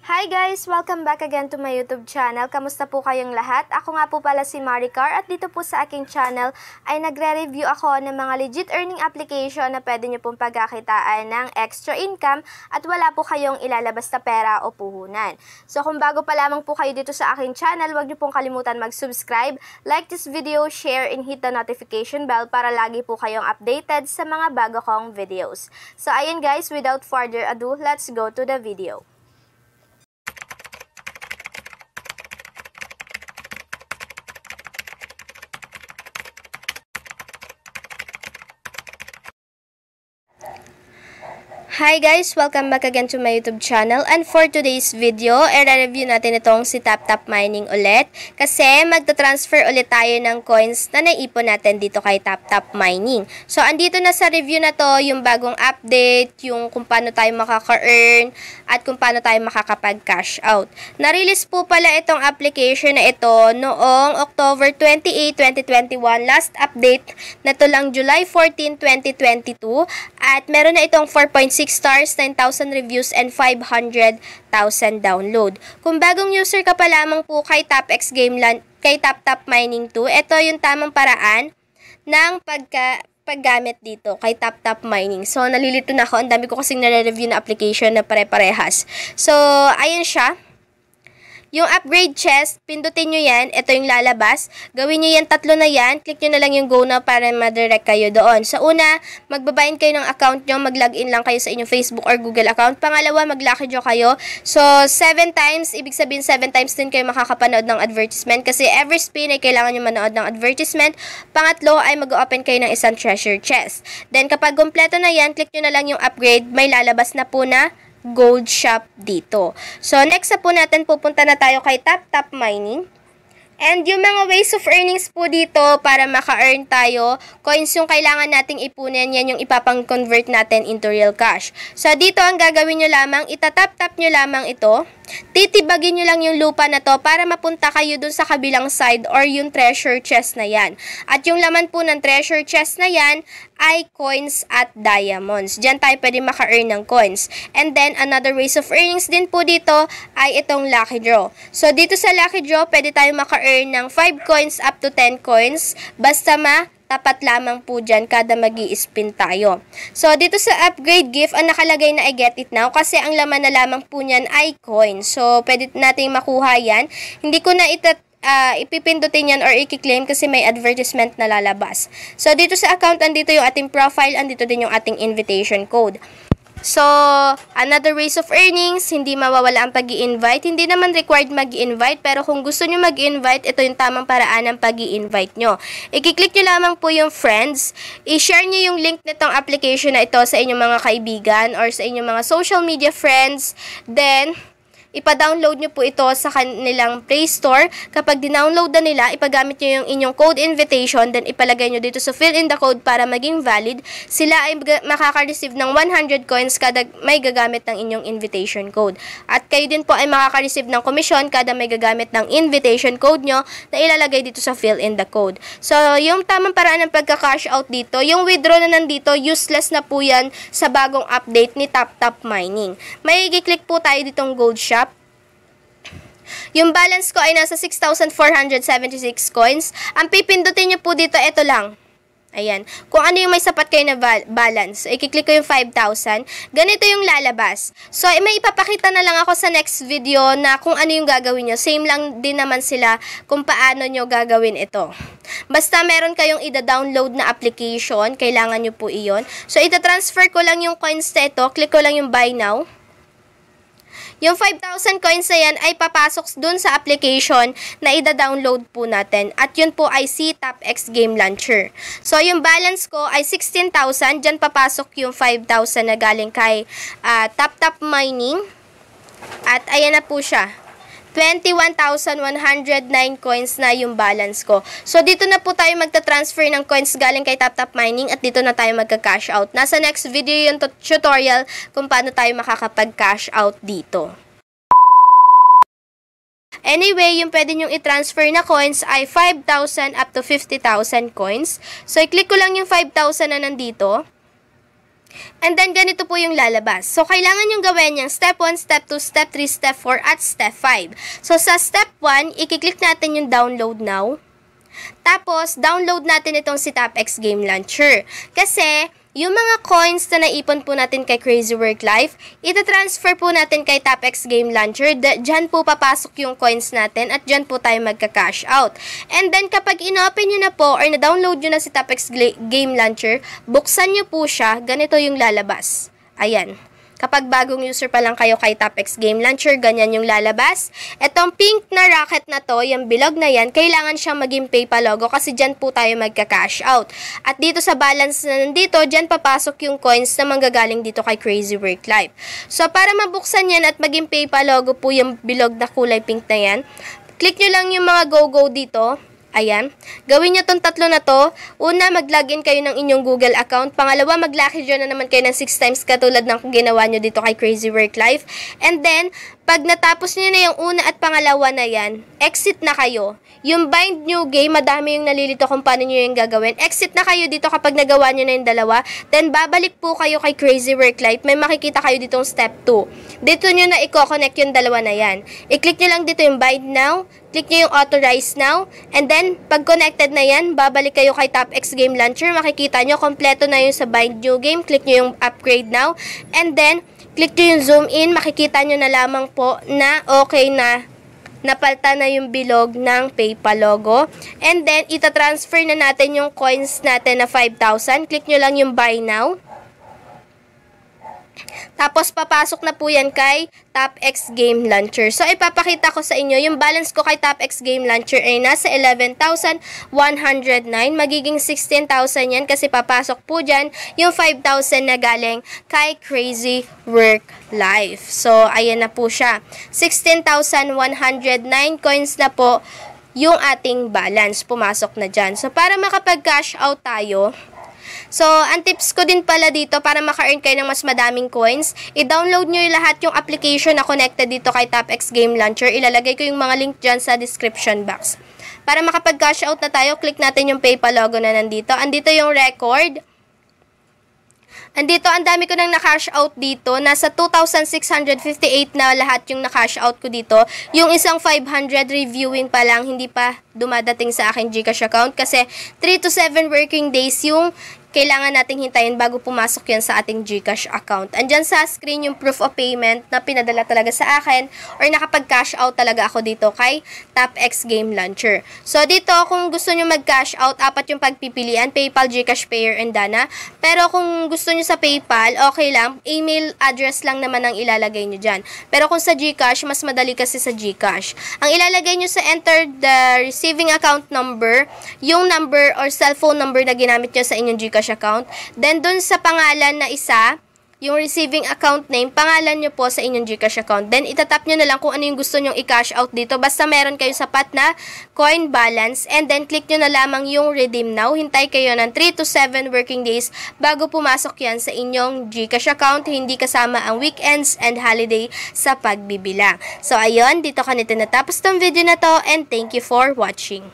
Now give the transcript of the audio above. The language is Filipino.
Hi guys! Welcome back again to my YouTube channel. Kamusta po kayong lahat? Ako nga po pala si Maricar at dito po sa aking channel ay nagre-review ako ng mga legit earning application na pwede nyo pong pagkakitaan ng extra income at wala po kayong ilalabas na pera o puhunan. So kung bago pa lamang po kayo dito sa aking channel, huwag nyo pong kalimutan mag-subscribe, like this video, share, and hit the notification bell para lagi po kayong updated sa mga bago kong videos. So ayun guys, without further ado, let's go to the video. Hi guys! Welcome back again to my YouTube channel and for today's video, i-review natin itong si TapTap Mining ulit kasi magta-transfer ulit tayo ng coins na naipon natin dito kay TapTap Mining. So, andito na sa review na to yung bagong update, yung kung paano tayo makaka-earn at kung paano tayo makakapag-cash out. Na-release po pala itong application na ito noong October 28, 2021. Last update na to lang July 14, 2022 at meron na itong 4.6 stars, 9,000 reviews, and 500,000 download. Kung bagong user ka pa lamang po kay TapX Gameland, kay TapTap Mining 2, ito yung tamang paraan ng pagka paggamit dito kay TapTap Mining. So, nalilito na ako. Ang dami ko kasing nare-review na application na pare-parehas. So, ayun siya. Yung upgrade chest, pindutin nyo yan. Ito yung lalabas. Gawin nyo yan, tatlo na yan. Click nyo na lang yung go now para ma-direct kayo doon. Sa una, magbabayin kayo ng account nyo. Mag-login lang kayo sa inyong Facebook or Google account. Pangalawa, mag-lucky draw kayo. So, 7 times, ibig sabihin 7 times din kayo makakapanood ng advertisement. Kasi every spin ay kailangan nyo manood ng advertisement. Pangatlo, ay mag-open kayo ng isang treasure chest. Then, kapag kompleto na yan, click nyo na lang yung upgrade. May lalabas na po na gold shop dito. So, next na po natin, pupunta na tayo kay Tap Tap Mining. And yung mga ways of earnings po dito para maka-earn tayo, coins yung kailangan nating ipunin, yan yung ipapang-convert natin into real cash. So, dito ang gagawin nyo lamang, itatap-tap nyo lamang ito. Titibagin nyo lang yung lupa na to para mapunta kayo dun sa kabilang side or yung treasure chest na yan. At yung laman po ng treasure chest na yan ay coins at diamonds. Diyan tayo pwede maka-earn ng coins. And then, another ways of earnings din po dito ay itong lucky draw. So, dito sa lucky draw, pwede tayo maka-earn ng 5 coins up to 10 coins. Basta ma tapat lamang po dyan kada mag spin tayo. So, dito sa upgrade gift, ang nakalagay na I get it now kasi ang laman na lamang po niyan ay coin. So, pwede natin makuha yan. Hindi ko na itat uh, ipipindutin yan or i-claim kasi may advertisement na lalabas. So, dito sa account, andito yung ating profile, andito din yung ating invitation code. So, another ways of earnings, hindi mawawala ang pag invite Hindi naman required mag invite pero kung gusto nyo mag invite ito yung tamang paraan ng pag invite nyo. I-click nyo lamang po yung friends. I-share nyo yung link nitong application na ito sa inyong mga kaibigan or sa inyong mga social media friends. Then, ipa-download nyo po ito sa kanilang Play Store. Kapag dinownload na nila, ipagamit nyo yung inyong code invitation, then ipalagay nyo dito sa fill in the code para maging valid. Sila ay makaka-receive ng 100 coins kada may gagamit ng inyong invitation code. At kayo din po ay makaka-receive ng commission kada may gagamit ng invitation code nyo na ilalagay dito sa fill in the code. So, yung tamang paraan ng pagka-cash out dito, yung withdraw na nandito, useless na po yan sa bagong update ni TapTap Mining. May i-click po tayo ditong gold shop yung balance ko ay nasa 6,476 coins. Ang pipindutin nyo po dito, ito lang. Ayan. Kung ano yung may sapat kayo na balance, i-click ko yung 5,000. Ganito yung lalabas. So, may ipapakita na lang ako sa next video na kung ano yung gagawin nyo. Same lang din naman sila kung paano nyo gagawin ito. Basta meron kayong ida-download na application, kailangan nyo po iyon. So, ita-transfer ko lang yung coins na ito. Click ko lang yung buy now. Yung 5,000 coins na yan ay papasok dun sa application na ida-download po natin. At yun po ay si TapX Game Launcher. So, yung balance ko ay 16,000. Diyan papasok yung 5,000 na galing kay uh, TapTap Mining. At ayan na po siya. 21,109 coins na yung balance ko. So, dito na po tayo magta-transfer ng coins galing kay TapTap Mining at dito na tayo magka-cash out. Nasa next video yung tutorial kung paano tayo makakapag-cash out dito. Anyway, yung pwede nyong i-transfer na coins ay 5,000 up to 50,000 coins. So, i-click ko lang yung 5,000 na nandito. And then, ganito po yung lalabas. So, kailangan yung gawin yung step 1, step 2, step 3, step 4, at step 5. So, sa step 1, ikiklik natin yung download now. Tapos, download natin itong si TapX Game Launcher. Kasi, yung mga coins na naipon po natin kay Crazy Work Life, ita-transfer po natin kay TapX Game Launcher. Diyan po papasok yung coins natin at diyan po tayo magka-cash out. And then kapag inopen nyo na po or na-download nyo na si TapX Game Launcher, buksan nyo po siya, ganito yung lalabas. Ayan. Kapag bagong user pa lang kayo kay TapX Game Launcher, ganyan yung lalabas. Etong pink na rocket na to, yung bilog na yan, kailangan siyang maging PayPal logo kasi dyan po tayo magka-cash out. At dito sa balance na nandito, dyan papasok yung coins na manggagaling dito kay Crazy Work Life. So, para mabuksan yan at maging PayPal logo po yung bilog na kulay pink na yan, click nyo lang yung mga go-go dito Ayan. Gawin nyo tong tatlo na to. Una, mag-login kayo ng inyong Google account. Pangalawa, mag-lucky draw na naman kayo ng 6 times katulad ng ginawa nyo dito kay Crazy Work Life. And then, pag natapos nyo na yung una at pangalawa na yan, exit na kayo. Yung bind new game, madami yung nalilito kung paano nyo yung gagawin. Exit na kayo dito kapag nagawa nyo na yung dalawa. Then, babalik po kayo kay Crazy Work Life. May makikita kayo ditong step 2. Dito nyo na i-connect yung dalawa na yan. I-click nyo lang dito yung bind now click nyo yung authorize now, and then, pag connected na yan, babalik kayo kay TapX Game Launcher, makikita nyo, kompleto na yung sa bind new game, click nyo yung upgrade now, and then, click nyo yung zoom in, makikita nyo na lamang po na okay na napalta na yung bilog ng PayPal logo. And then, ita-transfer na natin yung coins natin na 5,000. Click nyo lang yung buy now. Tapos, papasok na po yan kay TapX Game Launcher. So, ipapakita ko sa inyo, yung balance ko kay TapX Game Launcher ay nasa 11,109. Magiging 16,000 yan kasi papasok po dyan yung 5,000 na galing kay Crazy Work Life. So, ayan na po siya. 16,109 coins na po yung ating balance. Pumasok na dyan. So, para makapag-cash out tayo, So, ang tips ko din pala dito para maka-earn kayo ng mas madaming coins, i-download nyo yung lahat yung application na connected dito kay TapX Game Launcher. Ilalagay ko yung mga link dyan sa description box. Para makapag-cash out na tayo, click natin yung PayPal logo na nandito. Andito yung record. Andito, ang dami ko nang na-cash out dito. Nasa 2,658 na lahat yung na-cash out ko dito. Yung isang 500 reviewing pa lang, hindi pa dumadating sa akin Gcash account kasi 3 to 7 working days yung kailangan nating hintayin bago pumasok yan sa ating GCash account. Andyan sa screen yung proof of payment na pinadala talaga sa akin or nakapag-cash out talaga ako dito kay TapX Game Launcher. So, dito, kung gusto nyo mag-cash out, apat yung pagpipilian, PayPal, GCash Payer, and Dana. Pero kung gusto nyo sa PayPal, okay lang, email address lang naman ang ilalagay nyo dyan. Pero kung sa GCash, mas madali kasi sa GCash. Ang ilalagay nyo sa enter the receiving account number, yung number or cellphone number na ginamit nyo sa inyong GCash Gcash account. Then, dun sa pangalan na isa, yung receiving account name, pangalan nyo po sa inyong Gcash account. Then, itatap nyo na lang kung ano yung gusto nyong i-cash out dito. Basta meron kayo sapat na coin balance. And then, click nyo na lamang yung redeem now. Hintay kayo ng 3 to 7 working days bago pumasok yan sa inyong Gcash account. Hindi kasama ang weekends and holiday sa pagbibilang. So, ayun, dito ka nito natapos tong video na to. And thank you for watching.